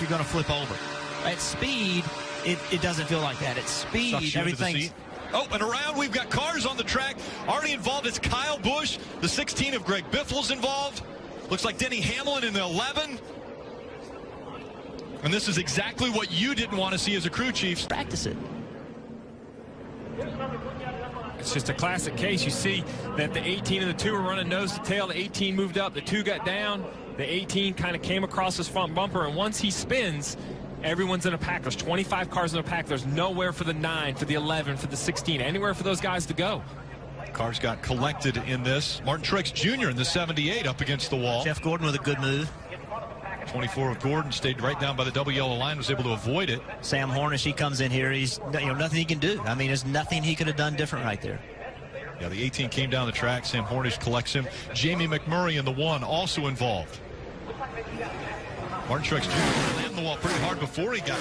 you're going to flip over. At speed, it, it doesn't feel like that. At speed, everything. Oh, and around we've got cars on the track. Already involved is Kyle Busch. The 16 of Greg Biffle's involved. Looks like Denny Hamlin in the 11. And this is exactly what you didn't want to see as a crew chief. Practice it. It's just a classic case. You see that the 18 and the 2 are running nose to tail. The 18 moved up. The 2 got down. The 18 kind of came across his front bumper. And once he spins, everyone's in a pack. There's 25 cars in a pack. There's nowhere for the 9, for the 11, for the 16, anywhere for those guys to go. Cars got collected in this. Martin Truex Jr. in the 78 up against the wall. Jeff Gordon with a good move. 24 of Gordon stayed right down by the double yellow line, was able to avoid it. Sam Hornish, he comes in here. He's you know nothing he can do. I mean, there's nothing he could have done different right there. Yeah, the 18 came down the track. Sam Hornish collects him. Jamie McMurray in the one also involved. Martin Truex Jr. landed the wall pretty hard before he got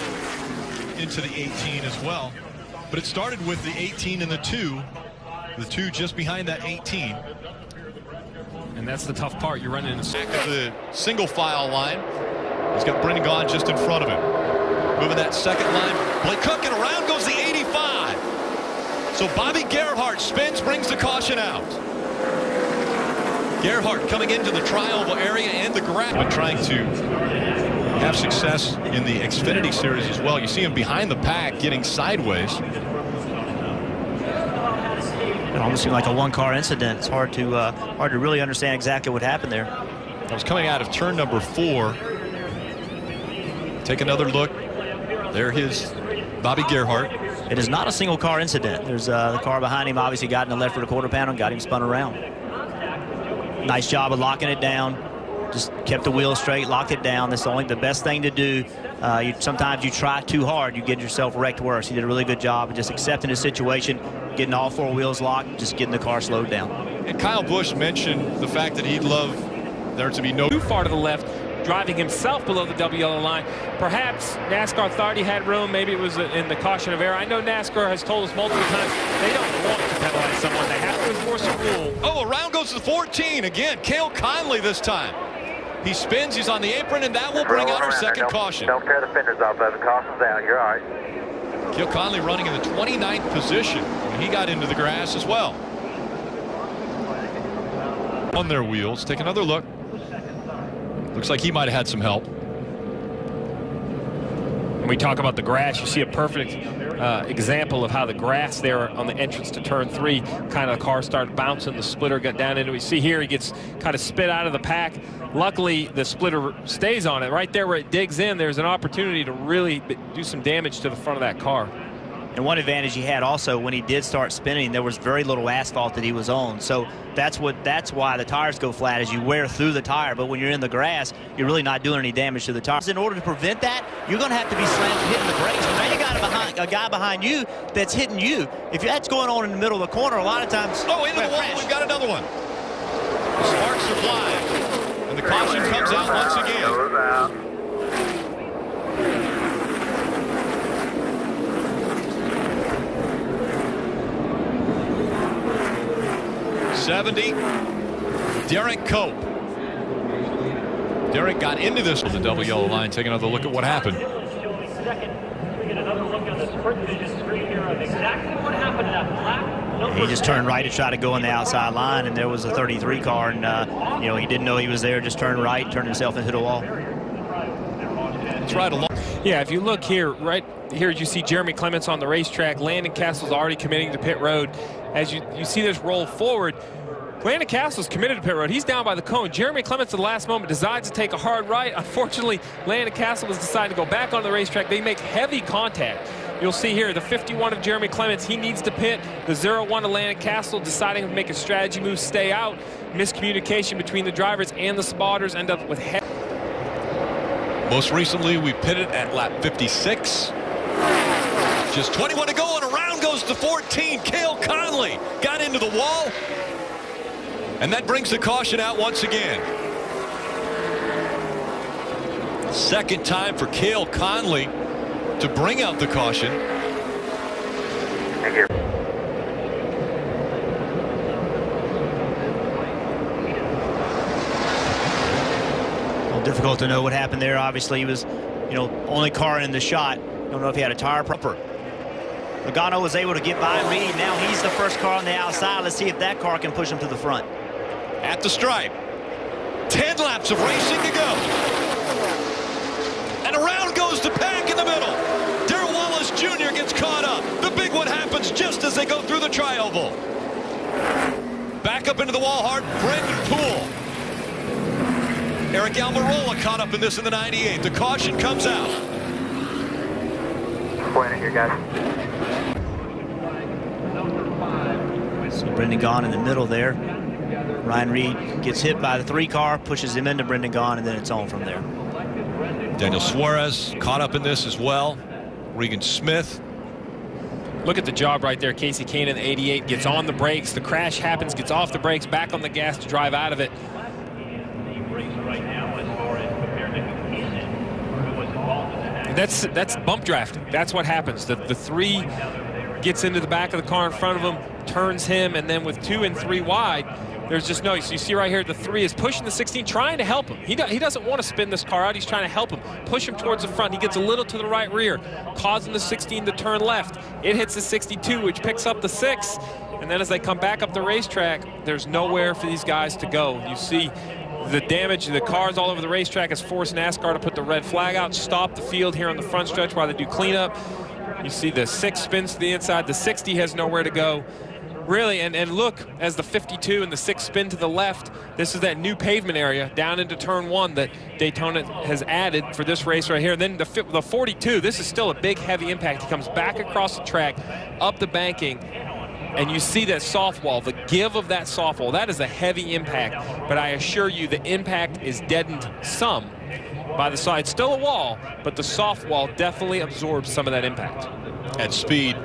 into the 18 as well. But it started with the 18 and the 2. The 2 just behind that 18. And that's the tough part. You're running in the back of the single file line. He's got Brendan Gaughan just in front of him. Moving that second line. Blake Koch and around goes the 85. So Bobby Gerhart spins, brings the caution out. Gerhart coming into the trioval area and the grass. Been trying to have success in the Xfinity Series as well. You see him behind the pack getting sideways. It almost seemed like a one-car incident. It's hard to uh, hard to really understand exactly what happened there. That was coming out of turn number four. Take another look. There his Bobby Gerhart. It is not a single car incident. There's uh, the car behind him obviously got in the left for the quarter panel and got him spun around. Nice job of locking it down. Just kept the wheel straight, locked it down. That's only the best thing to do. Uh, you, sometimes you try too hard, you get yourself wrecked worse. He did a really good job of just accepting the situation, getting all four wheels locked, just getting the car slowed down. And Kyle Busch mentioned the fact that he'd love there to be no too far to the left driving himself below the double yellow line. Perhaps NASCAR thought he had room. Maybe it was in the caution of error. I know NASCAR has told us multiple times they don't want to penalize someone. They have to enforce a rule. Oh, around goes the 14 again. Cale Conley this time. He spins. He's on the apron, and that will bring out our second don't, caution. Don't tear the fenders off of it. Caution's out. You're all right. Cale Conley running in the 29th position. He got into the grass as well. On their wheels. Take another look. Looks like he might have had some help. When we talk about the grass, you see a perfect uh, example of how the grass there on the entrance to turn three, kind of the car started bouncing, the splitter got down into it. You see here, he gets kind of spit out of the pack. Luckily, the splitter stays on it. Right there where it digs in, there's an opportunity to really do some damage to the front of that car. And one advantage he had also when he did start spinning, there was very little asphalt that he was on. So that's what that's why the tires go flat as you wear through the tire. But when you're in the grass, you're really not doing any damage to the tires. In order to prevent that, you're going to have to be slammed hitting the brakes. But now you got a, behind, a guy behind you that's hitting you. If that's going on in the middle of the corner, a lot of times. Oh, into the wall. We've got another one. The sparks are flying, and the caution comes out once again. 70. Derrike Cope. Derrike got into this with the double yellow line. Take another look at what happened. He just turned right to try to go on the outside line, and there was a 33 car, and uh, you know he didn't know he was there. Just turned right, turned himself into the wall. It's right along. Yeah, if you look here, right here, you see Jeremy Clements on the racetrack. Landon Cassill's already committing to pit road. As you, you see this roll forward, Landon Cassill's committed to pit road. He's down by the cone. Jeremy Clements at the last moment decides to take a hard right. Unfortunately, Landon Cassill has decided to go back on the racetrack. They make heavy contact. You'll see here the 51 of Jeremy Clements. He needs to pit. The 0-1 of Landon Cassill deciding to make a strategy move, stay out. Miscommunication between the drivers and the spotters end up with heavy. Most recently, we pitted at lap 56. Just 21 to go, and around goes the 14. Cale Conley got into the wall. And that brings the caution out once again. Second time for Cale Conley to bring out the caution. Thank you. Well, difficult to know what happened there. Obviously, he was you know, only car in the shot. Don't know if he had a tire proper. Logano was able to get by Reed. Now he's the first car on the outside. Let's see if that car can push him to the front. At the stripe. 10 laps of racing to go. And around goes the pack in the middle. Darrell Wallace Jr. gets caught up. The big one happens just as they go through the tri-oval. Back up into the wall hard, Brennan Poole. Eric Almirola caught up in this in the 98. The caution comes out. Pointing here, guys. So Brendan Gaughan in the middle there. Ryan Reed gets hit by the three car, pushes him into Brendan Gaughan, and then it's on from there. Daniel Suarez caught up in this as well. Regan Smith. Look at the job right there. Casey Kahne in the 88 gets on the brakes. The crash happens, gets off the brakes, back on the gas to drive out of it. That's that's bump drafting. That's what happens. The the three gets into the back of the car in front of him, turns him, and then with two and three wide, there's just no. So you see right here, the three is pushing the 16, trying to help him. He do, he doesn't want to spin this car out. He's trying to help him, push him towards the front. He gets a little to the right rear, causing the 16 to turn left. It hits the 62, which picks up the six. And then as they come back up the racetrack, there's nowhere for these guys to go. You see the damage, the cars all over the racetrack has forced NASCAR to put the red flag out, stop the field here on the front stretch while they do cleanup. You see the six spins to the inside. The 60 has nowhere to go. Really, and, and look, as the 52 and the six spin to the left, this is that new pavement area down into turn one that Daytona has added for this race right here. And then the, the 42, this is still a big, heavy impact. He comes back across the track, up the banking, and you see that soft wall, the give of that soft wall, that is a heavy impact. But I assure you the impact is deadened some by the side. Still a wall, but the soft wall definitely absorbs some of that impact. At speed.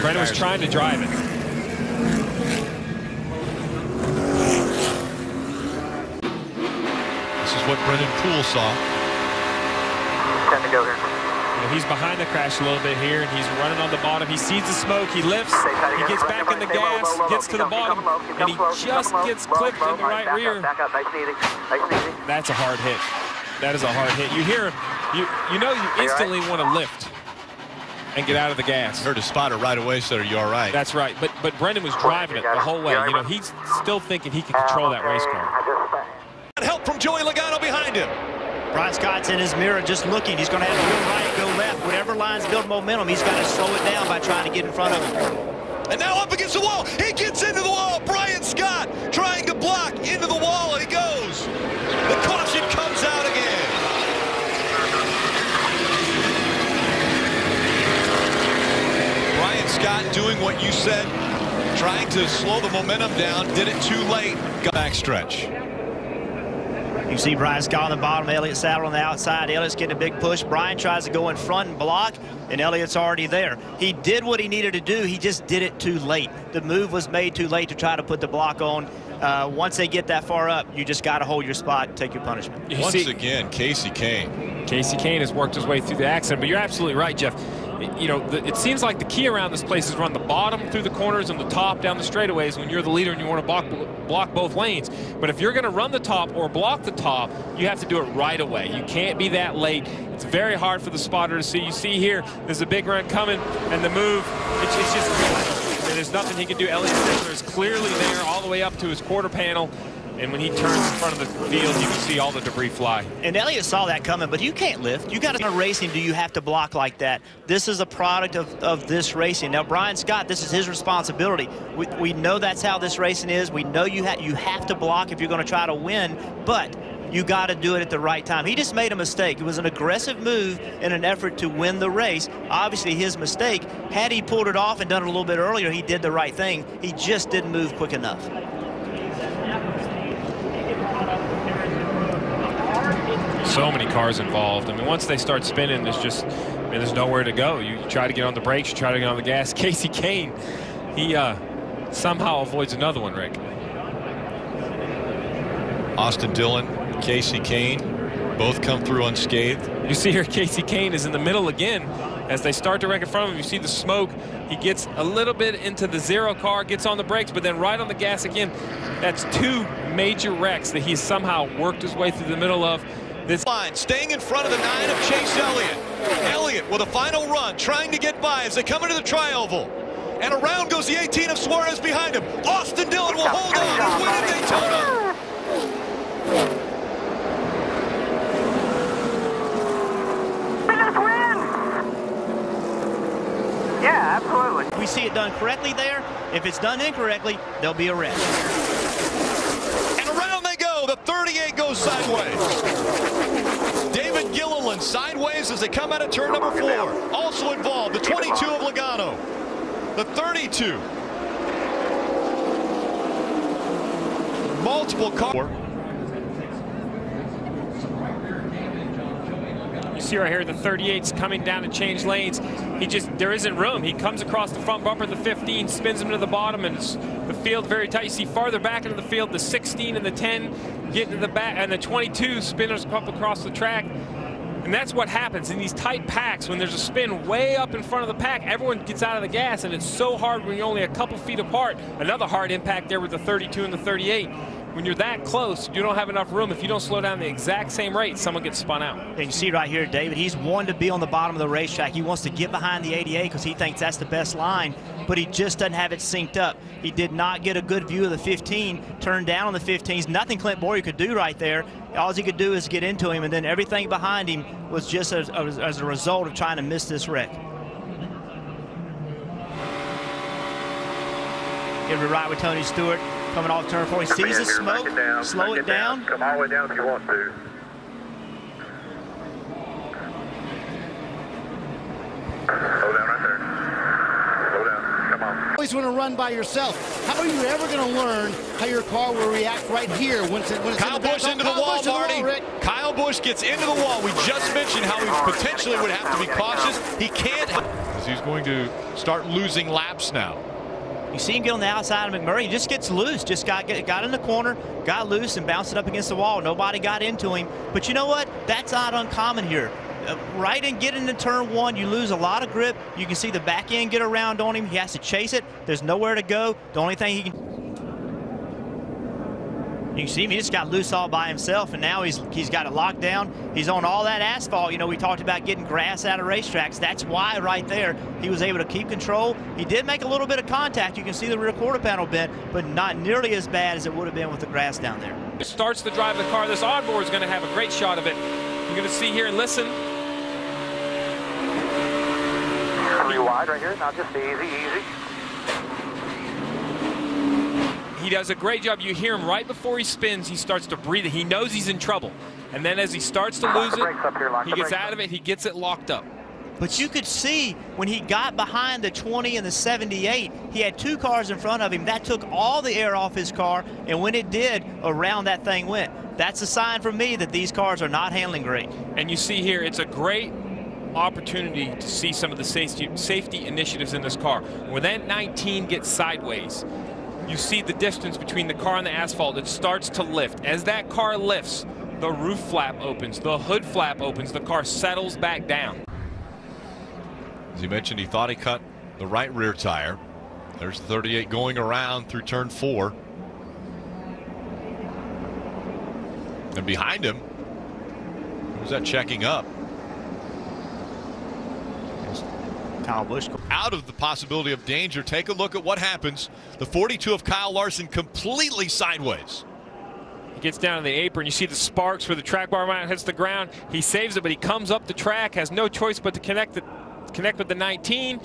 Brennan was trying to drive it. This is what Brennan Poole saw. Ten to go here. You know, he's behind the crash a little bit here, and he's running on the bottom. He sees the smoke. He lifts. He gets back in the gas, gets to the bottom, and he just gets clipped in the right rear. Back up, nice and easy. Nice and easy. That's a hard hit. That is a hard hit. You hear, you you know, you instantly want to lift and get out of the gas. Heard a spotter right away said, are you all right? That's right. But but Brennan was driving it the whole way. You know, he's still thinking he can control that race car. Help from Joey Logano behind him. Brian Scott's in his mirror just looking. He's going to have to go right, go left. Whatever lines build momentum, he's got to slow it down by trying to get in front of him. And now up against the wall. He gets into the wall. Brian Scott trying to block into the wall. He goes. The caution comes out again. Brian Scott doing what you said, trying to slow the momentum down, did it too late. Got backstretch. You see Brian Scott on the bottom, Elliott Sadler on the outside. Elliott's getting a big push. Brian tries to go in front and block, and Elliott's already there. He did what he needed to do. He just did it too late. The move was made too late to try to put the block on. Uh, once they get that far up, you just got to hold your spot and take your punishment. You Once see- again, Casey Kahne. Casey Kahne has worked his way through the accident, but you're absolutely right, Jeff. You know, the, it seems like the key around this place is run the bottom through the corners and the top down the straightaways when you're the leader and you want to block, block both lanes. But if you're going to run the top or block the top, you have to do it right away. You can't be that late. It's very hard for the spotter to see. You see here, there's a big run coming, and the move, it's, it's just, there's nothing he can do. Elliott Sadler is clearly there all the way up to his quarter panel. And when he turns in front of the field, you can see all the debris fly. And Elliott saw that coming, but you can't lift. You got to racing. Do you have to block like that? This is a product of, of this racing. Now, Brian Scott, this is his responsibility. We, we know that's how this racing is. We know you, ha you have to block if you're going to try to win, but you got to do it at the right time. He just made a mistake. It was an aggressive move in an effort to win the race. Obviously, his mistake. Had he pulled it off and done it a little bit earlier, he did the right thing. He just didn't move quick enough. So many cars involved. I mean, once they start spinning, there's just, I mean, there's nowhere to go. You try to get on the brakes, you try to get on the gas. Casey Kahne, he uh, somehow avoids another one, Rick. Austin Dillon, Casey Kahne, both come through unscathed. You see here, Casey Kahne is in the middle again. As they start to wreck in front of him, you see the smoke. He gets a little bit into the zero car, gets on the brakes, but then right on the gas again. That's two major wrecks that he's somehow worked his way through the middle of. This line, staying in front of the nine of Chase Elliott. Elliott with a final run, trying to get by as they come into the tri-oval. And around goes the 18 of Suarez behind him. Austin Dillon will hold on. He's winning Daytona. Yeah, absolutely. We see it done correctly there. If it's done incorrectly, there'll be a wreck. And around they go. The 38 goes sideways. David Gilliland sideways as they come out of turn number four. Also involved, the 22 of Logano. The 32. Multiple car. You see right here, the 38's coming down to change lanes. He just, there isn't room. He comes across the front bumper, the 15, spins him to the bottom, and it's the field very tight. You see farther back into the field, the 16 and the 10 get into the back, and the 22 spinners up across the track. And that's what happens in these tight packs when there's a spin way up in front of the pack. Everyone gets out of the gas, and it's so hard when you're only a couple feet apart. Another hard impact there with the 32 and the 38. When you're that close, you don't have enough room. If you don't slow down the exact same rate, someone gets spun out. And you see right here, David, he's one to be on the bottom of the racetrack. He wants to get behind the 88 because he thinks that's the best line, but he just doesn't have it synced up. He did not get a good view of the 15, turned down on the 15s. Nothing Clint Bowyer could do right there. All he could do is get into him, and then everything behind him was just as, as, as a result of trying to miss this wreck. Give it right with Tony Stewart coming off turn four. He Come sees the here, back smoke, it down, slow back it down. Come all the way down if you want to. Slow down right there. Slow down. Come on. Always want to run by yourself. How are you ever going to learn how your car will react right here when it's, when it's Kyle in? Busch into Kyle the wall, Busch to the Marty. Kyle Busch gets into the wall. We just mentioned how he potentially would have to be cautious. He can't. As he's going to start losing laps now. You see him get on the outside of McMurray. He just gets loose. Just got get, got in the corner, got loose, and bounced it up against the wall. Nobody got into him. But you know what? That's not uncommon here. Uh, right in getting into turn one, you lose a lot of grip. You can see the back end get around on him. He has to chase it. There's nowhere to go. The only thing he can. You can see him, he just got loose all by himself, and now he's he's got it locked down. He's on all that asphalt. You know, we talked about getting grass out of racetracks. That's why right there he was able to keep control. He did make a little bit of contact. You can see the rear quarter panel bent, but not nearly as bad as it would have been with the grass down there. starts to drive the car. This onboard is going to have a great shot of it. You're going to see here and listen. Three wide right here. Now just easy, easy. He does a great job. You hear him right before he spins. He starts to breathe. He knows he's in trouble. And then as he starts to lose the up here, it, he gets out of it. He gets it locked up. But you could see when he got behind the 20 and the 78, he had two cars in front of him. That took all the air off his car, and when it did, around that thing went. That's a sign for me that these cars are not handling great. And you see here, it's a great opportunity to see some of the safety, safety initiatives in this car. When that 19 gets sideways, you see the distance between the car and the asphalt. It starts to lift. As that car lifts, the roof flap opens, the hood flap opens, the car settles back down. As he mentioned, he thought he cut the right rear tire. There's the 38 going around through turn four. And behind him, who's that checking up? Kyle Busch. Out of the possibility of danger, take a look at what happens. The 42 of Kyle Larson completely sideways. He gets down to the apron. You see the sparks where the track bar mount hits the ground. He saves it, but he comes up the track, has no choice but to connect the, connect with the 19,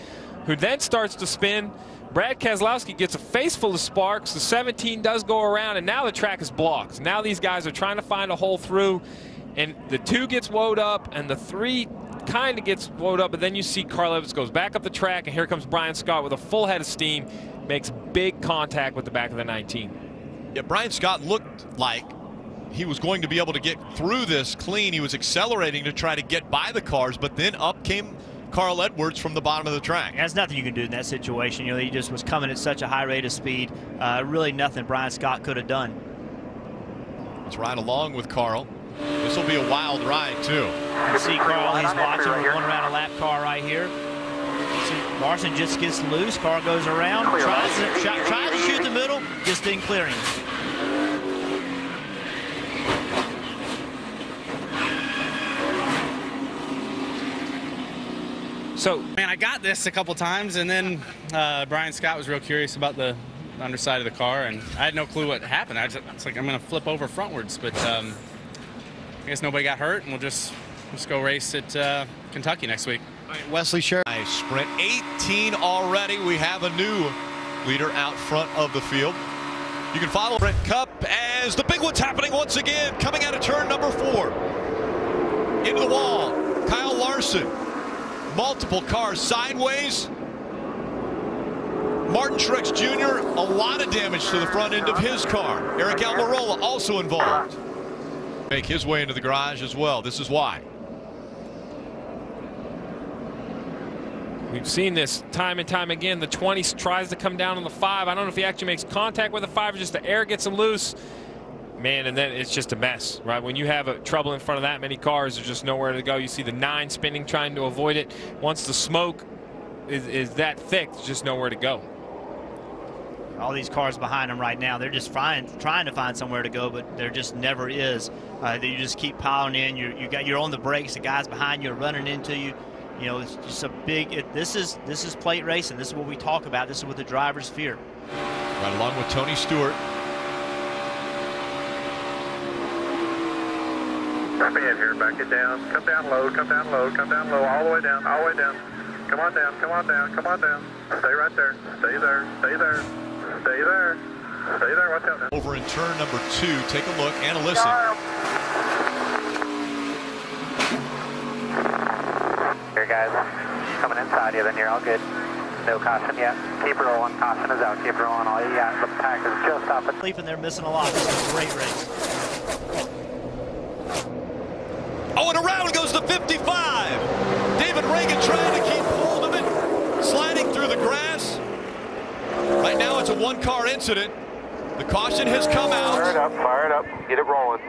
who then starts to spin. Brad Keselowski gets a face full of sparks. The 17 does go around, and now the track is blocked. Now these guys are trying to find a hole through, and the two gets woed up, and the three kind of gets woed up, but then you see Carl Edwards goes back up the track, and here comes Brian Scott with a full head of steam, makes big contact with the back of the 19. Yeah, Brian Scott looked like he was going to be able to get through this clean. He was accelerating to try to get by the cars, but then up came Carl Edwards from the bottom of the track. There's nothing you can do in that situation. You know, he just was coming at such a high rate of speed. Uh, really nothing Brian Scott could have done. Let's ride along with Carl. This will be a wild ride, too. You see Carl, he's watching. We're going around a lap car right here. See, Larson just gets loose. Car goes around, tries to, tries to shoot the middle, just didn't clear him. So Man, I got this a couple times, and then uh, Brian Scott was real curious about the underside of the car, and I had no clue what happened. I just, it's like I'm going to flip over frontwards, but um, I guess nobody got hurt, and we'll just just go race at uh, Kentucky next week. Wesley Sher. Nice sprint. 18 already. We have a new leader out front of the field. You can follow Brent Cup as the big one's happening once again, coming out of turn number four. Into the wall. Kyle Larson. Multiple cars sideways. Martin Truex Jr., a lot of damage to the front end of his car. Eric Almirola also involved. Make his way into the garage as well. This is why. We've seen this time and time again. The 20 tries to come down on the 5. I don't know if he actually makes contact with the 5 or just the air gets him loose. Man, and then it's just a mess, right? When you have a trouble in front of that many cars, there's just nowhere to go. You see the 9 spinning, trying to avoid it. Once the smoke is, is that thick, there's just nowhere to go. All these cars behind them right now, they're just trying, trying to find somewhere to go, but there just never is. Uh, you just keep piling in. You're, you got, you're on the brakes. The guys behind you are running into you. You know, it's just a big. It, this is this is plate racing. This is what we talk about. This is what the drivers fear. Right along with Tony Stewart. Step in here, back it down. Come down low, come down low, come down low, all the way down, all the way down. Come on down, come on down, come on down. Stay right there, stay there, stay there, stay there, stay there. Watch out now. Over in turn number two. Take a look and a listen. Here, guys. Coming inside you, then you're all good. No caution yet. Keep rolling. Caution is out. Keep rolling. All you got. The pack is just off it. Leaping, they're missing a lot. This is a great race. Oh, and around goes the 55. David Ragan trying to keep hold of it, sliding through the grass. Right now, it's a one-car incident. The caution has come out. Fire it up. Fire it up. Get it rolling.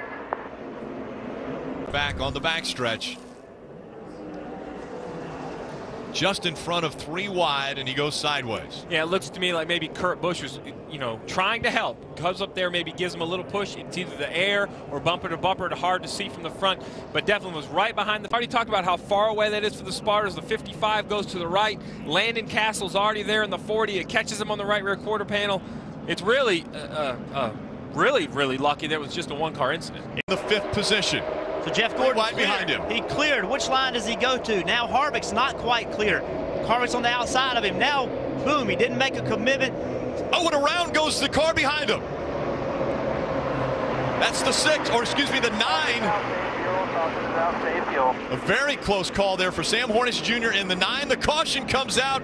Back on the backstretch. Just in front of three wide, and he goes sideways. Yeah, it looks to me like maybe Kurt Busch was, you know, trying to help. Comes up there, maybe gives him a little push. It's either the air or bumper to bumper, to hard to see from the front. But Devlin was right behind the. Already talked about how far away that is for the spotters. The 55 goes to the right. Landon Cassill's already there in the 40. It catches him on the right rear quarter panel. It's really, uh, uh, uh, really, really lucky there was just a one-car incident. In the fifth position. So Jeff Gordon Wide behind him. He cleared. Which line does he go to? Now Harvick's not quite clear. Harvick's on the outside of him. Now, boom, he didn't make a commitment. Oh, and around goes the car behind him. That's the six, or excuse me, the nine. Caution is out. Stay fuel. A very close call there for Sam Hornish Jr. in the nine. The caution comes out.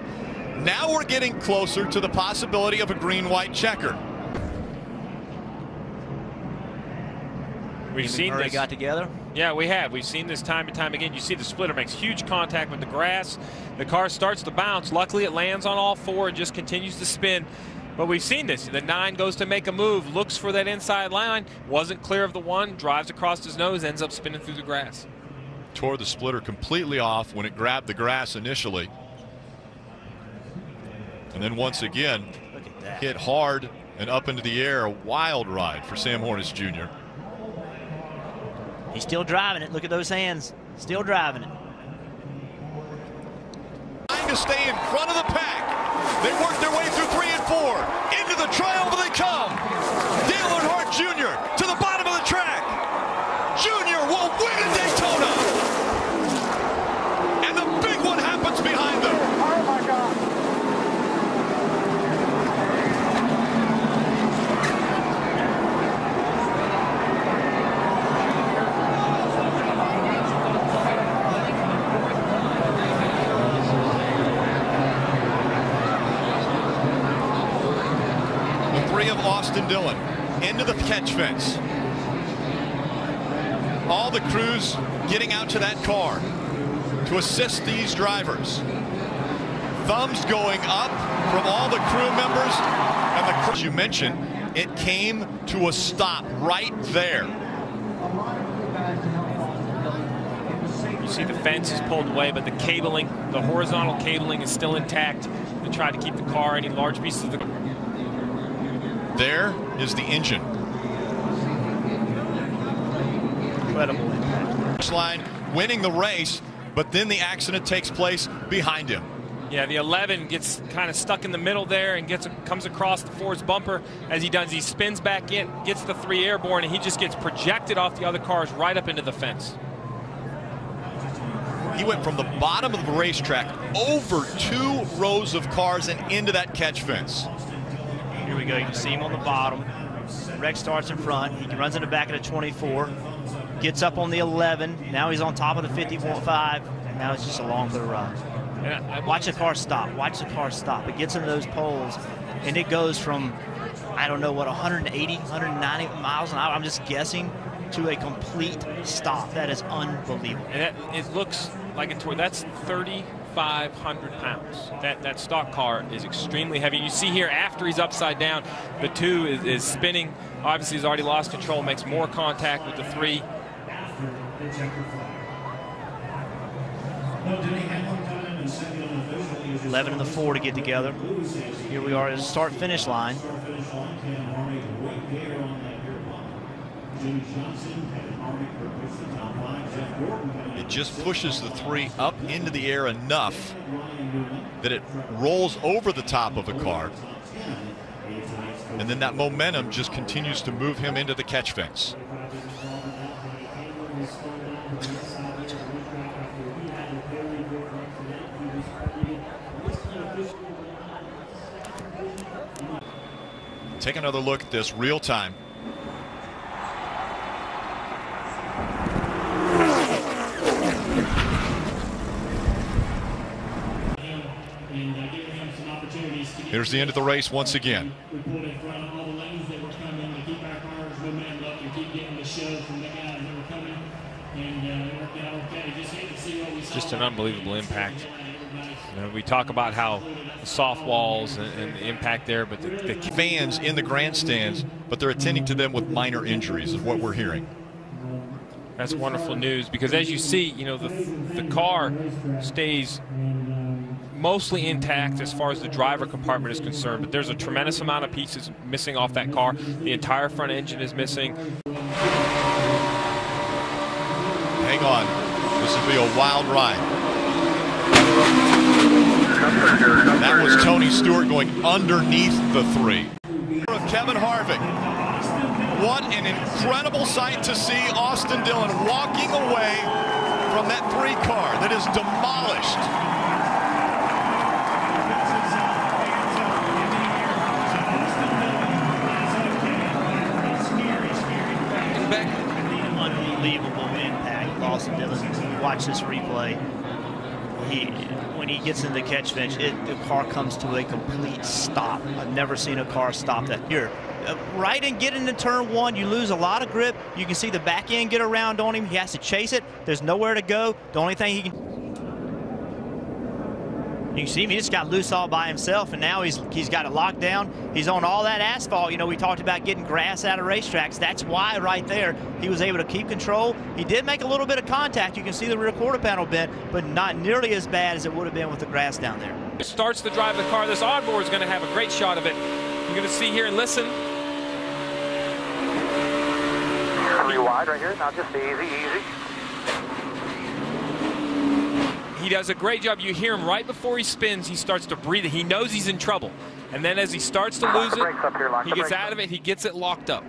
Now we're getting closer to the possibility of a green-white checker. We've seen Murray this. got together. Yeah, we have. We've seen this time and time again. You see the splitter makes huge contact with the grass. The car starts to bounce. Luckily, it lands on all four and just continues to spin. But we've seen this. The nine goes to make a move, looks for that inside line, wasn't clear of the one, drives across his nose, ends up spinning through the grass. Tore the splitter completely off when it grabbed the grass initially. And then once again, Look at that. hit hard and up into the air. A wild ride for Sam Hornish Jr. He's still driving it. Look at those hands. Still driving it. Trying to stay in front of the pack. They work their way through three and four. Into the triumph they come. Dale Earnhardt Jr. to the bottom of the track. Jr. will win at Daytona. And the big one happens behind them. Oh my God. The three Dillon into the catch fence. All the crews getting out to that car to assist these drivers. Thumbs going up from all the crew members and the crew. As you mentioned, it came to a stop right there. You see the fence is pulled away, but the cabling, the horizontal cabling is still intact to try to keep the car, any large pieces of the There is the engine. Incredible impact. Line winning the race, but then the accident takes place behind him. Yeah, the 11 gets kind of stuck in the middle there and gets comes across the Ford's bumper. As he does, he spins back in, gets the three airborne, and he just gets projected off the other cars right up into the fence. He went from the bottom of the racetrack over two rows of cars and into that catch fence. We go. You can see him on the bottom. Rex starts in front. He runs in the back of the 24. Gets up on the 11. Now he's on top of the 55. Now it's just along for the ride. I, I Watch the car stop. Watch the car stop. It gets into those poles, and it goes from, I don't know what, 180, 190 miles an hour. I'm just guessing to a complete stop. That is unbelievable. And that, it looks like a toy. That's 3,500 pounds. That that stock car is extremely heavy. You see here after he's upside down, the two is, is spinning. Obviously, he's already lost control. Makes more contact with the three. Eleven and the four to get together. Here we are at the start finish line. It just pushes the three up into the air enough that it rolls over the top of a car. And then that momentum just continues to move him into the catch fence. Take another look at this real time. Here's the end of the race once again. We pulled in front of all the lanes that were coming to keep our cars momentum up and keep getting the show from the guys that were the end of the race once again. Just hate to see what we saw. Just an unbelievable impact. You know, we talk about how soft walls and, and the impact there, but the, the Fans in the grandstands, but they're attending to them with minor injuries, is what we're hearing. That's wonderful news because as you see, you know, the, the car stays mostly intact as far as the driver compartment is concerned, but there's a tremendous amount of pieces missing off that car. The entire front engine is missing. Hang on. This will be a wild ride. That was Tony Stewart going underneath the three. Kevin Harvick. What an incredible sight to see Austin Dillon walking away from that three car that is demolished. Lawson Dillon. Watch this replay. He, when he gets in the catch bench, it, the car comes to a complete stop. I've never seen a car stop that. Here, uh, right and get into turn one, you lose a lot of grip. You can see the back end get around on him. He has to chase it. There's nowhere to go. The only thing he can you can see him, he just got loose all by himself, and now he's he's got it locked down. He's on all that asphalt. You know, we talked about getting grass out of racetracks. That's why right there he was able to keep control. He did make a little bit of contact. You can see the rear quarter panel bent, but not nearly as bad as it would have been with the grass down there. Starts to drive the car. This onboard is going to have a great shot of it. You're going to see here and listen. Three wide right here. Now just easy, easy. He does a great job. You hear him right before he spins. He starts to breathe. He knows he's in trouble. And then as he starts to lose it, here, he gets out of it. He gets it locked up.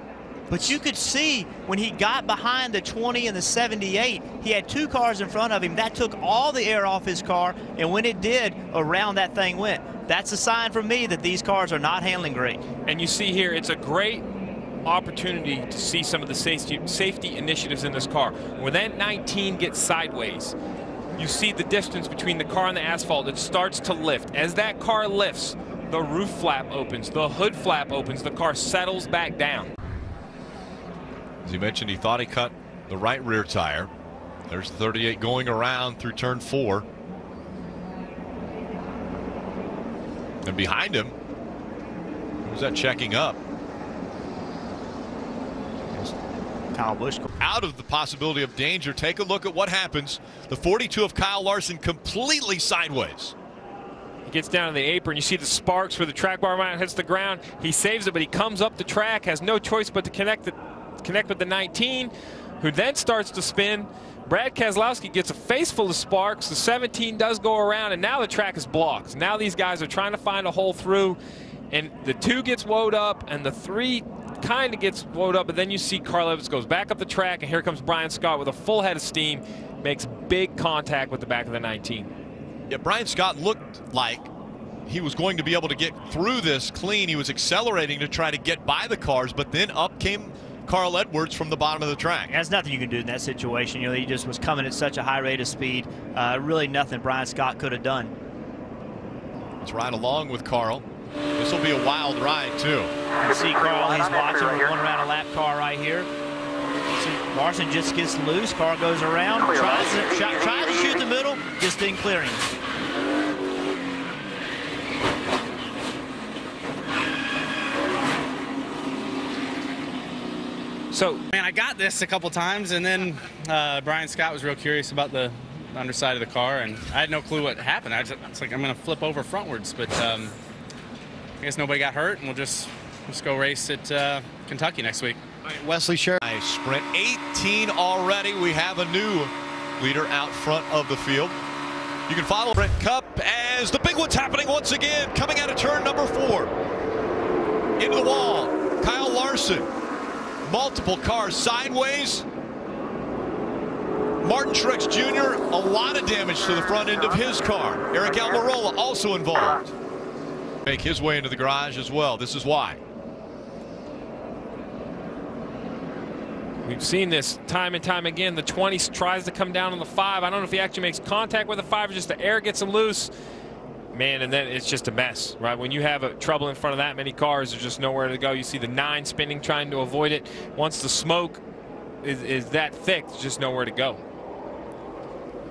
But you could see when he got behind the 20 and the 78, he had two cars in front of him. That took all the air off his car, and when it did, around that thing went. That's a sign for me that these cars are not handling great. And you see here, it's a great opportunity to see some of the safety, safety initiatives in this car. When that 19 gets sideways, you see the distance between the car and the asphalt. It starts to lift. As that car lifts, the roof flap opens, the hood flap opens, the car settles back down. As he mentioned, he thought he cut the right rear tire. There's the 38 going around through turn four. And behind him, who's that checking up? Kyle Busch. Out of the possibility of danger, take a look at what happens. The 42 of Kyle Larson completely sideways. He gets down to the apron. You see the sparks where the track bar mount hits the ground. He saves it, but he comes up the track, has no choice but to connect the, connect with the 19, who then starts to spin. Brad Keselowski gets a face full of sparks. The 17 does go around, and now the track is blocked. Now these guys are trying to find a hole through, and the two gets woed up, and the three kind of gets woed up, but then you see Carl Edwards goes back up the track, and here comes Brian Scott with a full head of steam, makes big contact with the back of the 19. Yeah, Brian Scott looked like he was going to be able to get through this clean. He was accelerating to try to get by the cars, but then up came Carl Edwards from the bottom of the track. There's nothing you can do in that situation. You know, he just was coming at such a high rate of speed. Uh, really nothing Brian Scott could have done. Let's ride along with Carl. This will be a wild ride, too. You see Carl, he's watching. We're going around a lap car right here. See, Larson just gets loose. Carl goes around, tries to, tries to shoot the middle, just didn't clear him. So, Man, I got this a couple times, and then uh, Brian Scott was real curious about the underside of the car, and I had no clue what happened. I just, it's like I'm going to flip over frontwards, but um, I guess nobody got hurt, and we'll just just go race at uh, Kentucky next week. Wesley Sher. Nice sprint. 18 already. We have a new leader out front of the field. You can follow Brent Cup as the big one's happening once again. Coming out of turn number four. Into the wall. Kyle Larson. Multiple cars sideways. Martin Truex Jr. A lot of damage to the front end of his car. Eric Almirola also involved. Make his way into the garage as well. This is why. We've seen this time and time again. The 20 tries to come down on the 5. I don't know if he actually makes contact with the 5 or just the air gets him loose. Man, and then it's just a mess, right? When you have a trouble in front of that many cars, there's just nowhere to go. You see the 9 spinning, trying to avoid it. Once the smoke is, is that thick, there's just nowhere to go.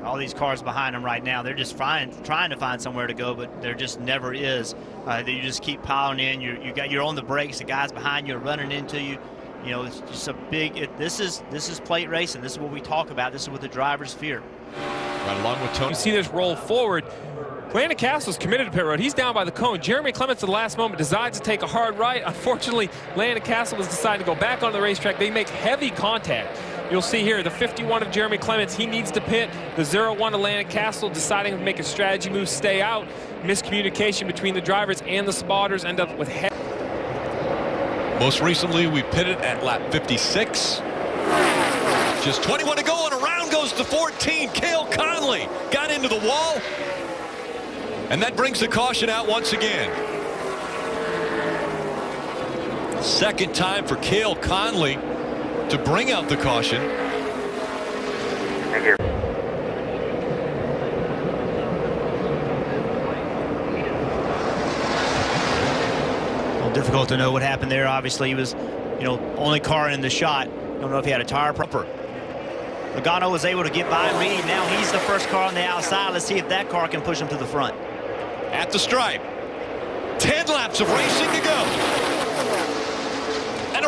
All these cars behind them right now, they're just trying, trying to find somewhere to go, but there just never is. Uh, you just keep piling in. You're, you got, you're on the brakes. The guys behind you are running into you. You know, it's just a big. It, this is this is plate racing. This is what we talk about. This is what the drivers fear. Right along with Tony. You see this roll forward. Landon Cassill's committed to pit road. He's down by the cone. Jeremy Clements at the last moment decides to take a hard right. Unfortunately, Landon Cassill has decided to go back on the racetrack. They make heavy contact. You'll see here the 51 of Jeremy Clements. He needs to pit. The 01 of Landon Cassill deciding to make a strategy move, stay out. Miscommunication between the drivers and the spotters end up with heavy. Most recently, we pitted at lap 56. Just 21 to go, and around goes the 14. Cale Conley got into the wall. And that brings the caution out once again. Second time for Cale Conley to bring out the caution. Right here. A little difficult to know what happened there. Obviously, he was, you know, only car in the shot. Don't know if he had a tire proper. Logano was able to get by Reed. Now he's the first car on the outside. Let's see if that car can push him to the front. At the stripe. 10 laps of racing to go.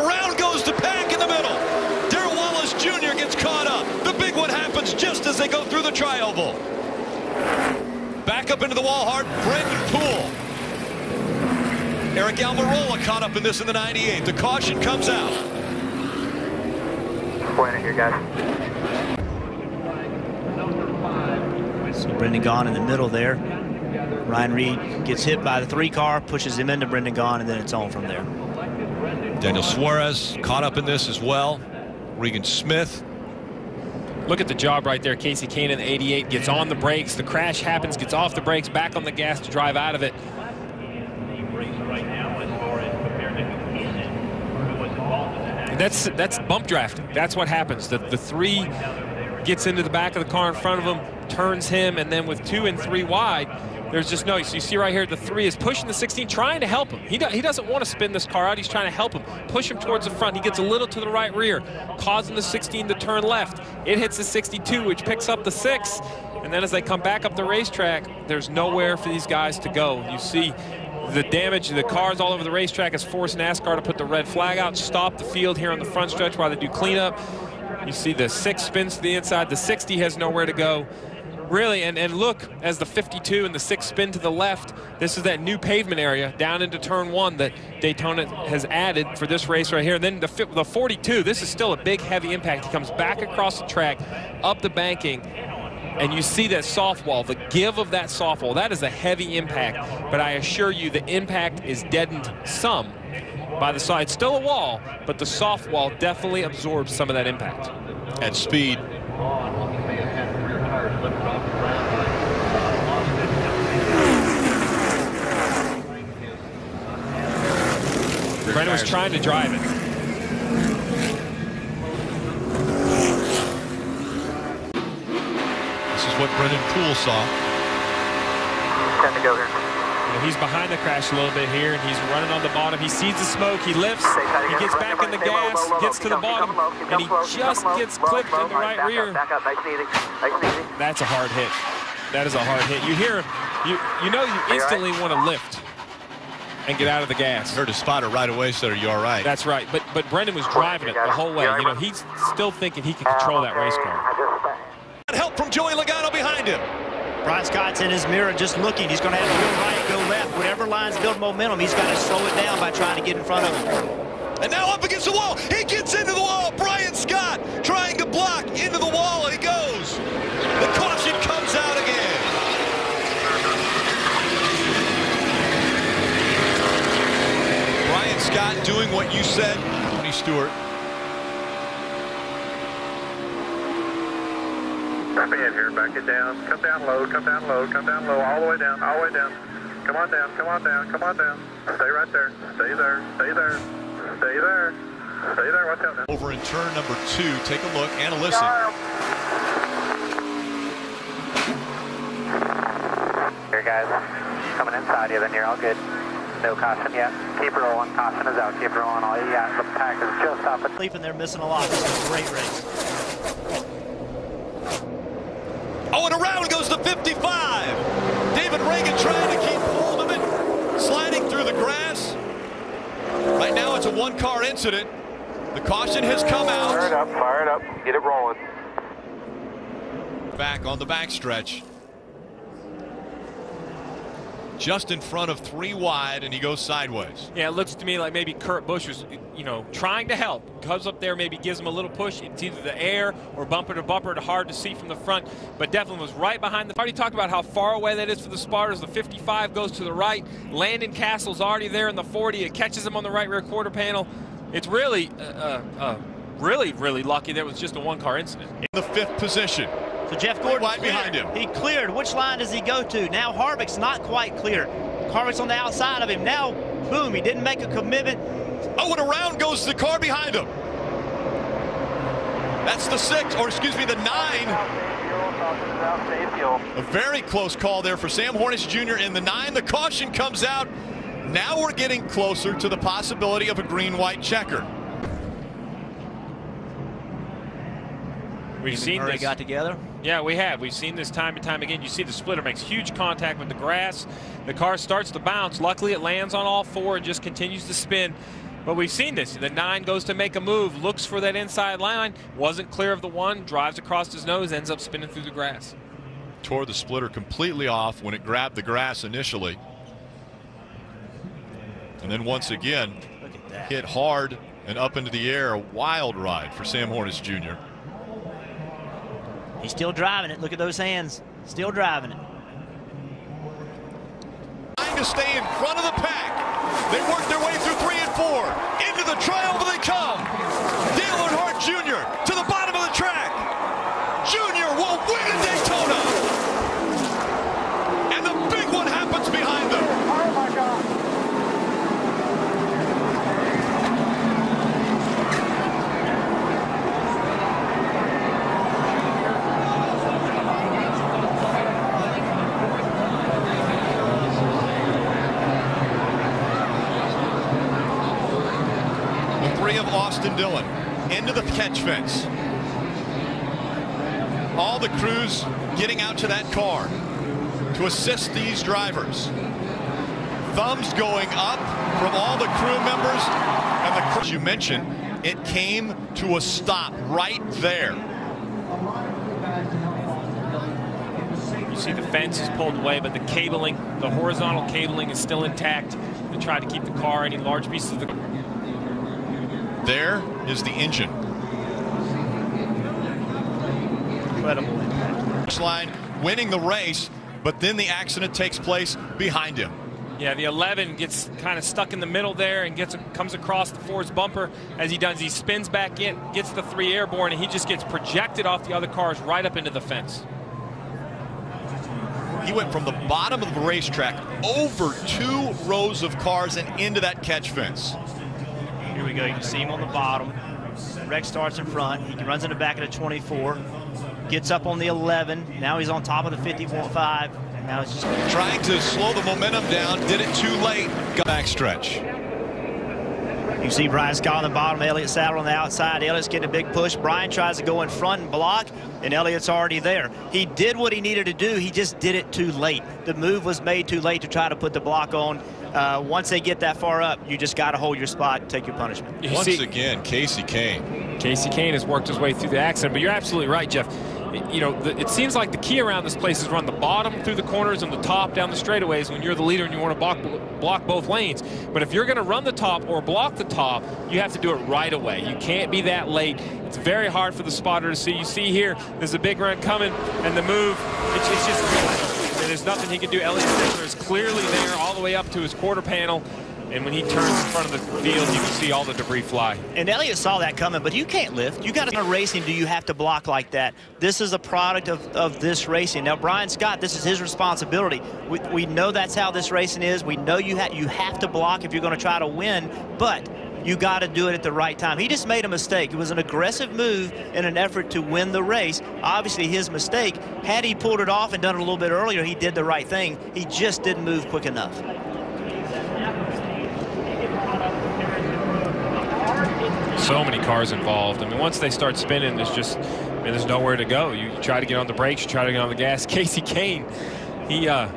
And around goes the pack in the middle. Darrell Wallace Jr. gets caught up. The big one happens just as they go through the trioval. Back up into the wall hard, Brennan Poole. Eric Almirola caught up in this in the 98. The caution comes out. Point it here, guys. So Brendan Gaughan in the middle there. Ryan Reed gets hit by the three car, pushes him into Brendan Gaughan, and then it's on from there. Daniel Suarez caught up in this as well. Regan Smith. Look at the job right there. Casey Kahne in the 88 gets on the brakes. The crash happens, gets off the brakes, back on the gas to drive out of it. That's that's bump drafting. That's what happens. The the three gets into the back of the car in front of him, turns him, and then with two and three wide, there's just no. So you see right here, the three is pushing the 16, trying to help him. He do, he doesn't want to spin this car out. He's trying to help him, push him towards the front. He gets a little to the right rear, causing the 16 to turn left. It hits the 62, which picks up the six. And then as they come back up the racetrack, there's nowhere for these guys to go. You see The damage, the cars all over the racetrack has forced NASCAR to put the red flag out, stop the field here on the front stretch while they do cleanup. You see the six spins to the inside. The 60 has nowhere to go. Really, and, and look, as the 52 and the six spin to the left, this is that new pavement area down into turn one that Daytona has added for this race right here. And then the, the 42, this is still a big, heavy impact. He comes back across the track, up the banking, and you see that soft wall, the give of that soft wall, that is a heavy impact. But I assure you the impact is deadened some by the side. Still a wall, but the soft wall definitely absorbs some of that impact. At speed. Brennan was trying to drive it. This is what Brennan Poole saw. Ten to go here. You know, he's behind the crash a little bit here, and he's running on the bottom. He sees the smoke. He lifts. He gets back in the gas, low, low, gets to the bottom, coming low, keep and he coming slow, keep just gets clipped in the All right back rear. Up, back up, nice and easy. Nice and easy. That's a hard hit. That is a hard hit. You hear him. You you know you instantly want to lift and get out of the gas. Heard a spotter right away said, are you all right? That's right. But but Brennan was driving it the whole way. You know he's still thinking he can control that race car. Help from Joey Logano behind him. Brian Scott's in his mirror just looking. He's going to have to go right, go left. Whatever lines build momentum, he's got to slow it down by trying to get in front of him. And now up against the wall. He gets into the wall. Brian Scott trying to block into the wall, he goes. The caution comes out again. Brian Scott doing what you said, Tony Stewart. Back in here, back it down. Come down low, come down low, come down low, all the way down, all the way down. Come on down, come on down, come on down. Stay right there, stay there, stay there, stay there, stay there. Watch out now. Over in turn number two. Take a look and a listen. Here, guys. Coming inside you, then you're all good. No caution yet. Keep rolling. Caution is out. Keep rolling. All you got. The pack is just off it. Leaping, they're missing a lot. This is a great race. Oh, and around goes the 55. David Ragan trying to keep hold of it, sliding through the grass. Right now, it's a one-car incident. The caution has come out. Fire it up. Fire it up. Get it rolling. Back on the backstretch. Just in front of three wide, and he goes sideways. Yeah, it looks to me like maybe Kurt Busch was, you know, trying to help. Comes up there, maybe gives him a little push. It's either the air or bumper to bumper. It's hard to see from the front, but definitely was right behind the. Already talked about how far away that is for the spotters. The 55 goes to the right. Landon Cassill's already there in the 40. It catches him on the right rear quarter panel. It's really, uh, uh, uh, really, really lucky there was just a one-car incident. In the fifth position. So Jeff Gordon Wide behind him. He cleared. Which line does he go to? Now Harvick's not quite clear. Harvick's on the outside of him. Now, boom, he didn't make a commitment. Oh, and around goes the car behind him. That's the six, or excuse me, the nine. A very close call there for Sam Hornish Jr. in the nine. The caution comes out. Now we're getting closer to the possibility of a green-white checker. We've seen Murray this. got together. Yeah, we have. We've seen this time and time again. You see the splitter makes huge contact with the grass. The car starts to bounce. Luckily, it lands on all four and just continues to spin. But we've seen this. The nine goes to make a move, looks for that inside line, wasn't clear of the one, drives across his nose, ends up spinning through the grass. Tore the splitter completely off when it grabbed the grass initially. And then once again, Look at that. hit hard and up into the air. A wild ride for Sam Hornish Jr. He's still driving it. Look at those hands. Still driving it. Trying to stay in front of the pack. They work their way through three and four. Into the trial they come. Dale Earnhardt Jr. to the bottom of the track. Jr. will win at Daytona. And the big one happens behind them. The three of Austin Dillon into the catch fence. All the crews getting out to that car to assist these drivers. thumbs going up from all the crew members. And the as you mentioned, it came to a stop right there. You see the fence is pulled away, but the cabling, the horizontal cabling is still intact to try to keep the car, any large pieces of the There is the engine. Incredible impact. Line winning the race, but then the accident takes place behind him. Yeah, the 11 gets kind of stuck in the middle there and gets comes across the Ford's bumper as he does. He spins back in, gets the three airborne, and he just gets projected off the other cars right up into the fence. He went from the bottom of the racetrack over two rows of cars and into that catch fence. We go. You can see him on the bottom. Rex starts in front. He runs in the back of the 24. Gets up on the 11. Now he's on top of the 51.5. Now it's just Trying to slow the momentum down, did it too late. Got back stretch. You see Brian Scott on the bottom, Elliott Sadler on the outside. Elliott's getting a big push. Brian tries to go in front and block, and Elliott's already there. He did what he needed to do. He just did it too late. The move was made too late to try to put the block on. Uh, once they get that far up, you just got to hold your spot, take your punishment. You Once see- again, Casey Kahne. Casey Kahne has worked his way through the accident, but you're absolutely right, Jeff. You know, the, it seems like the key around this place is run the bottom through the corners and the top down the straightaways when you're the leader and you want to block, block both lanes. But if you're going to run the top or block the top, you have to do it right away. You can't be that late. It's very hard for the spotter to see. You see here, there's a big run coming, and the move, it's, it's just, there's nothing he can do. Elliott Sadler is clearly there all the way up to his quarter panel. And when he turns in front of the field, you can see all the debris fly. And Elliott saw that coming, but you can't lift. You got to racing. Do you have to block like that? This is a product of, of this racing. Now, Brian Scott, this is his responsibility. We, we know that's how this racing is. We know you have you have to block if you're going to try to win, but you got to do it at the right time. He just made a mistake. It was an aggressive move in an effort to win the race. Obviously, his mistake. Had he pulled it off and done it a little bit earlier, he did the right thing. He just didn't move quick enough. So many cars involved. I mean, once they start spinning, there's just I mean, there's nowhere to go. You try to get on the brakes, you try to get on the gas. Casey Kahne, he uh,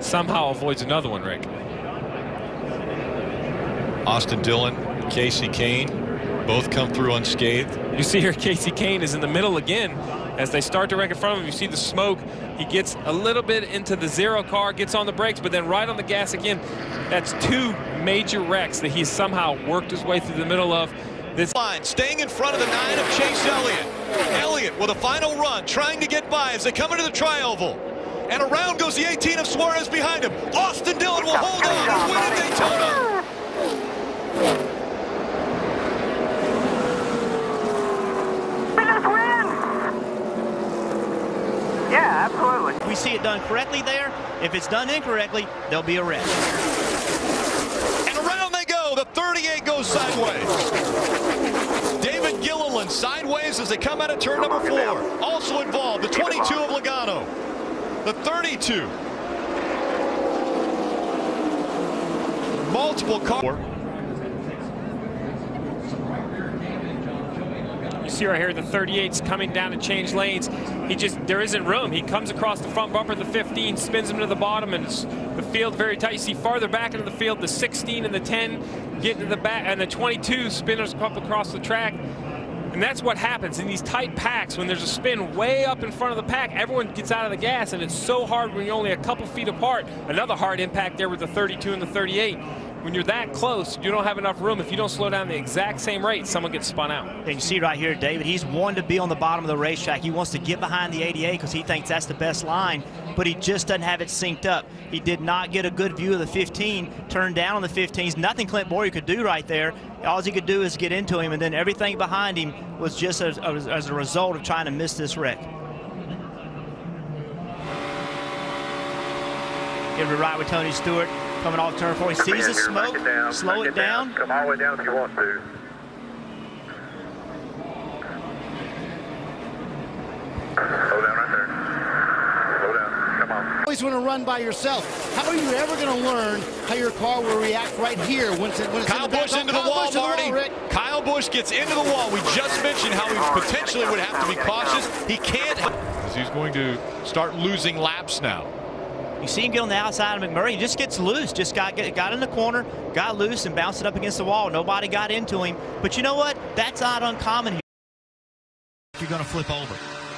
somehow avoids another one, Rick. Austin Dillon, Casey Kahne, both come through unscathed. You see here, Casey Kahne is in the middle again. As they start to wreck in front of him, you see the smoke. He gets a little bit into the zero car, gets on the brakes, but then right on the gas again. That's two major wrecks that he's somehow worked his way through the middle of. This Line staying in front of the nine of Chase Elliott. Elliott with a final run, trying to get by as they come into the tri-oval. And around goes the 18 of Suarez behind him. Austin Dillon will hold on. Daytona. Yeah, absolutely. If we see it done correctly there, if it's done incorrectly, there'll be a wreck. And around they go. The 38 goes sideways. David Gilliland sideways as they come out of turn number four. Also involved, the 22 of Logano. The 32. Multiple cars. You see right here, the 38's coming down to change lanes. He just, there isn't room. He comes across the front bumper, of the 15, spins him to the bottom, and it's the field very tight. You see farther back into the field, the 16 and the 10 get into the back, and the 22 spinners up across the track. And that's what happens in these tight packs when there's a spin way up in front of the pack. Everyone gets out of the gas, and it's so hard when you're only a couple feet apart. Another hard impact there with the 32 and the 38. When you're that close, you don't have enough room. If you don't slow down the exact same rate, someone gets spun out. And you see right here, David, he's one to be on the bottom of the racetrack. He wants to get behind the 88 because he thinks that's the best line, but he just doesn't have it synced up. He did not get a good view of the 15, turned down on the 15s. Nothing Clint Bowyer could do right there. All he could do is get into him, and then everything behind him was just as, as, a result of trying to miss this wreck. We ride with Tony Stewart coming off turn four. He sees the here, back smoke, it down, slow back it down. Come all the way down if you want to. Slow down right there. Slow down. Come on. always want to run by yourself. How are you ever going to learn how your car will react right here once, it, when it's Kyle in the back? Busch into the Kyle wall, Busch to the Marty. Rick. Kyle Busch gets into the wall. We just mentioned how he potentially would have to be cautious. He can't. As he's going to start losing laps now. You see him get on the outside of McMurray. He just gets loose. Just got got in the corner, got loose, and bounced it up against the wall. Nobody got into him. But you know what? That's not uncommon here. You're going to flip over.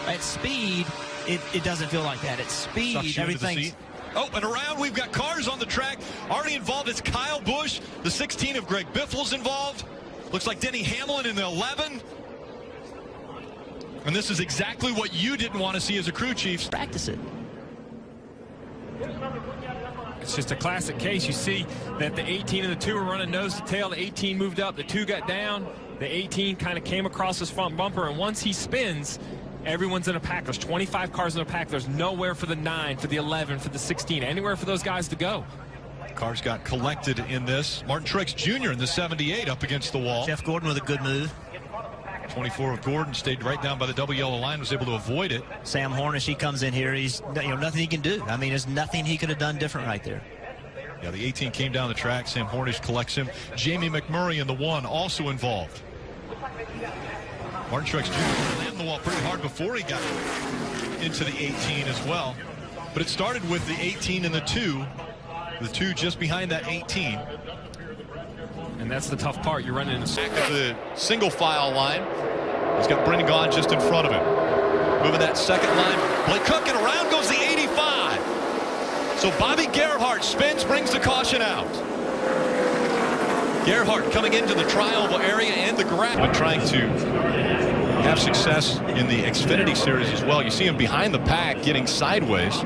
At speed, it, it doesn't feel like that. At speed, Sucks you into the everything's seat. Oh, and around we've got cars on the track. Already involved is Kyle Busch. The 16 of Greg Biffle's involved. Looks like Denny Hamlin in the 11. And this is exactly what you didn't want to see as a crew chief. Practice it. It's just a classic case. You see that the 18 and the 2 are running nose to tail. The 18 moved up, the 2 got down. The 18 kind of came across his front bumper, and once he spins, everyone's in a pack. There's 25 cars in a pack. There's nowhere for the 9, for the 11, for the 16, anywhere for those guys to go. Cars got collected in this. Martin Truex Jr. in the 78 up against the wall. Jeff Gordon with a good move. 24 of Gordon stayed right down by the double yellow line, was able to avoid it. Sam Hornish, he comes in here. He's you know nothing he can do. I mean, there's nothing he could have done different right there. Yeah, the 18 came down the track. Sam Hornish collects him. Jamie McMurray in the one also involved. Martin Truex Jr. landed the wall pretty hard before he got into the 18 as well. But it started with the 18 and the 2. The 2 just behind that 18. And that's the tough part. You're running in the Back of the single file line. He's got Brendan Gaughan just in front of him. Moving that second line. Blake Cook and around goes the 85. So Bobby Gerhart spins, brings the caution out. Gerhart coming into the tri-oval area and the grab. But trying to have success in the Xfinity Series as well. You see him behind the pack getting sideways.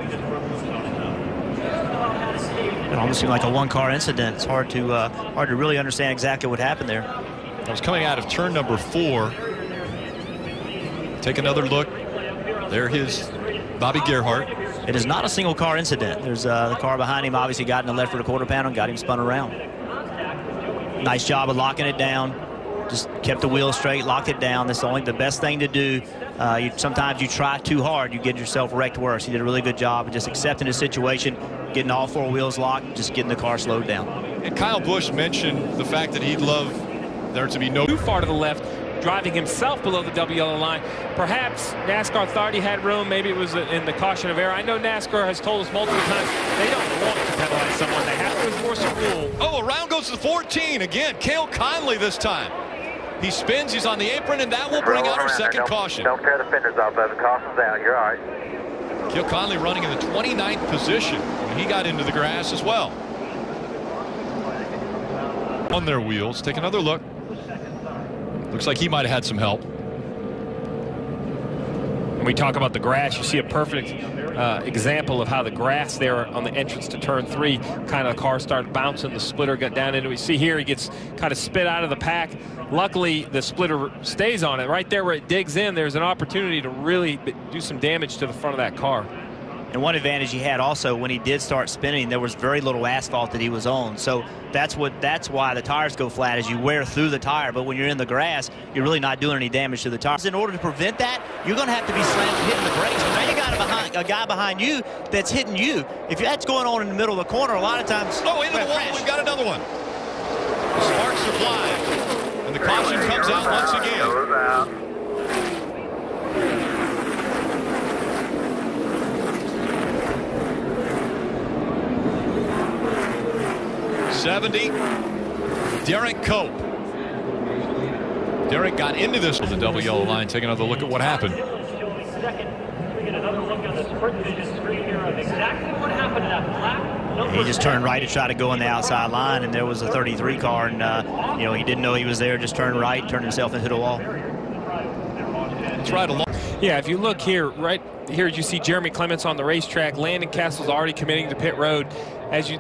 It almost seemed like a one-car incident. It's hard to uh, hard to really understand exactly what happened there. That was coming out of turn number four. Take another look. There his Bobby Gerhart. It is not a single car incident. There's uh, the car behind him obviously got in the left for the quarter panel and got him spun around. Nice job of locking it down. Just kept the wheel straight, locked it down. That's only the best thing to do. Uh, you, sometimes you try too hard, you get yourself wrecked worse. He did a really good job of just accepting the situation, getting all four wheels locked, just getting the car slowed down. And Kyle Busch mentioned the fact that he'd love there to be no too far to the left, driving himself below the double yellow line. Perhaps NASCAR thought he had room. Maybe it was in the caution of error. I know NASCAR has told us multiple times they don't want to penalize someone. They have to enforce a rule. Oh, around goes the 14 again. Cale Conley this time. He spins. He's on the apron, and that will bring out our second don't, caution. Don't tear the fenders off of The Caution's out. You're all right. Cale Conley running in the 29th position. He got into the grass as well. On their wheels. Take another look. Looks like he might have had some help. When we talk about the grass, you see a perfect uh, example of how the grass there on the entrance to turn three, kind of the car started bouncing, the splitter got down into it. You see here, he gets kind of spit out of the pack. Luckily, the splitter stays on it. Right there where it digs in, there's an opportunity to really do some damage to the front of that car. And one advantage he had also when he did start spinning, there was very little asphalt that he was on. So that's what that's why the tires go flat as you wear through the tire. But when you're in the grass, you're really not doing any damage to the tires. In order to prevent that, you're going to have to be slammed, hitting the brakes. Now you got a, behind, a guy behind you that's hitting you. If that's going on in the middle of the corner, a lot of times. Oh, into the wall. We've got another one. Sparks are flying, and the caution comes out once again. 70. Derrike Cope. Derrike got into this with the double yellow line. Take another look at what happened. He just turned right to try to go on the outside line, and there was a 33 car, and uh, you know he didn't know he was there. Just turned right, turned himself into the wall. It's right along. Yeah, if you look here, right here, you see Jeremy Clements on the racetrack. Landon Cassill's already committing to pit road. As you